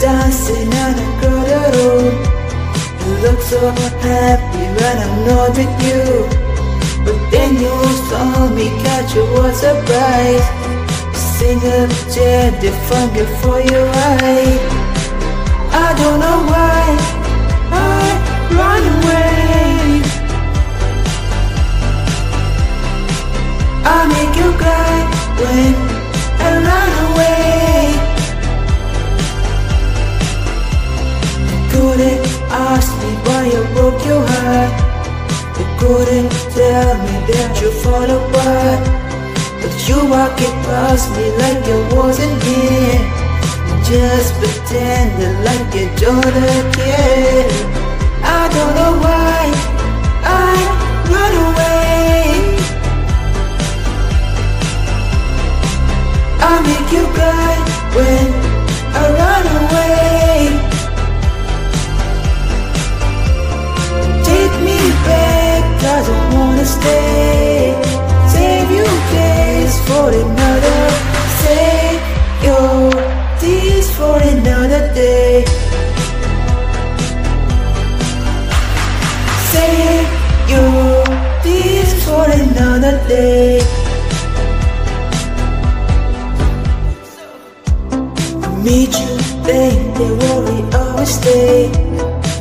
dancing on a crowded road You look so happy when I'm not with you. But then you saw me catch you was surprise. Sing up jet the for your eye I don't know why I run away. I make you cry when tell me that you fall apart But you walking past me like you wasn't here. Just pretending like you don't care. I don't know why. I run away. I make you cry when Save for another Save your tears for another day. Save your tears for another day. Meet you, baby, worry always stay.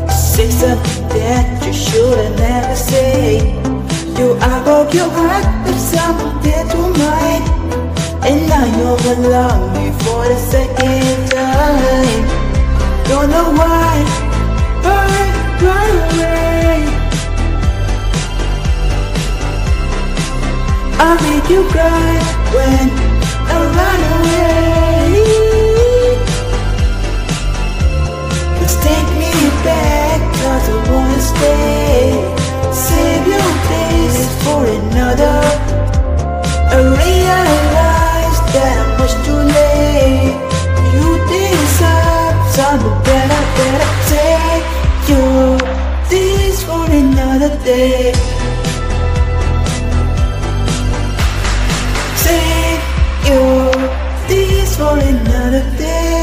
Say something that you shouldn't never say You are broke your heart, if something to mine And I know I love me for the second time Don't know why, but run away I make you cry when I run away. Another day. Save your days for another day